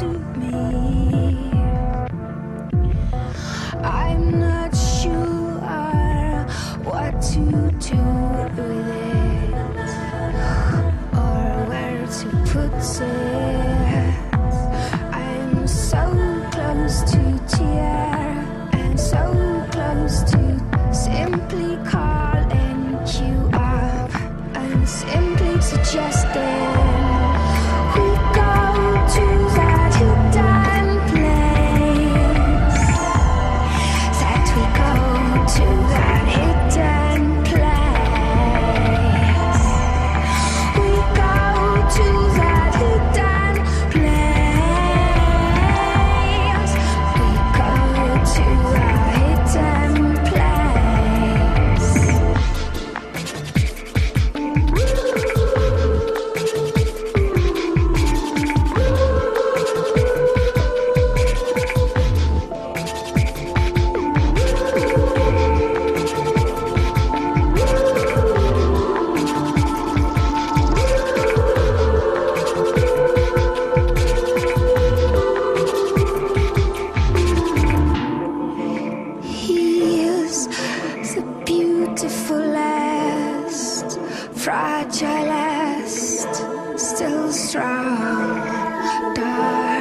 to me. I'm not sure what to do with it or where to put it. I'm so close to tear and so close to simply calling you up and simply suggesting. Beautifulest, fragilest, still strong, dark